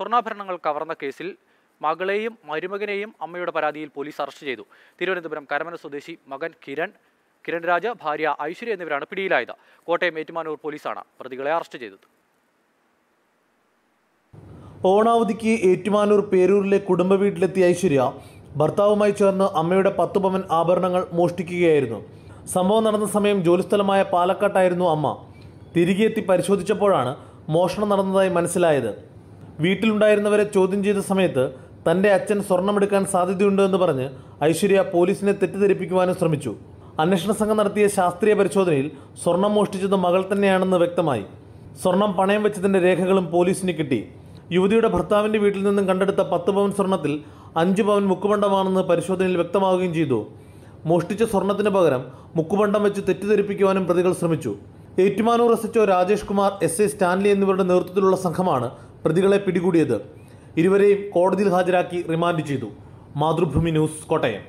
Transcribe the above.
സ്വർണാഭരണങ്ങൾ കവർന്ന കേസിൽ മകളെയും മരുമകനെയും അമ്മയുടെ പരാതിയിൽ പോലീസ് അറസ്റ്റ് ചെയ്തു. തിരുവനന്തപുരം കരമന സ്വദേശി മകൻ കിരൺ കിരൺ രാജ ഭാര്യ ഐശ്വര്യ എന്നിവരാണ് പിടിയിലായത്. കോട്ടയം ഏറ്റുമാനൂർ പോലീസാണ് പ്രതികളെ അറസ്റ്റ് ചെയ്തത്. ഓണാവധിക്ക് ഏറ്റുമാനൂർ പേരൂരിലെ കുടുംബ വീട്ടിലെത്തിയ ഐശ്വര്യ ഭർത്താവുമായി ചേർന്ന് അമ്മയുടെ പത്ത് പവൻ ആഭരണങ്ങൾ മോഷ്ടിക്കുകയായിരുന്നു. സംഭവം നടന്ന സമയം ജോലിസ്ഥലമായ പാലക്കാട്ടായിരുന്നു അമ്മ. തിരികെ എത്തി പരിശോധിച്ചപ്പോഴാണ് മോഷണം നടന്നതായി മനസ്സിലായത്. വീട്ടിലുണ്ടായിരുന്നവരെ ചോദ്യം ചെയ്ത സമയത്ത് തന്റെ അച്ഛൻ സ്വർണമെടുക്കാൻ സാധ്യതയുണ്ട് എന്ന് പറഞ്ഞ് ഐശ്വര്യ പോലീസിനെ തെറ്റിദ്ധരിപ്പിക്കുവാനും ശ്രമിച്ചു. അന്വേഷണ സംഘം നടത്തിയ ശാസ്ത്രീയ പരിശോധനയിൽ സ്വർണം മോഷ്ടിച്ചത് മകൾ തന്നെയാണെന്ന് വ്യക്തമായി. സ്വർണം പണയം വെച്ചതിന്റെ രേഖകളും പോലീസിന് കിട്ടി. യുവതിയുടെ ഭർത്താവിന്റെ വീട്ടിൽ നിന്നും കണ്ടെടുത്ത പത്ത് പവൻ സ്വർണത്തിൽ അഞ്ച് പവൻ മുക്കുപണ്ടമാണെന്ന് പരിശോധനയിൽ വ്യക്തമാവുകയും ചെയ്തു. മോഷ്ടിച്ച സ്വർണത്തിന് പകരം മുക്കുപണ്ടം വെച്ച് തെറ്റിദ്ധരിപ്പിക്കുവാനും പ്രതികൾ ശ്രമിച്ചു. Ettumanoor S HO Rajesh Kumar S A Stanley എന്നിവരുടെ നേതൃത്വത്തിലുള്ള സംഘമാണ് പ്രതികളെ പിടികൂടിയത്. ഇരുവരെയും കോടതിയിൽ ഹാജരാക്കി റിമാൻഡ് ചെയ്തു. മാതൃഭൂമി ന്യൂസ് കോട്ടയം.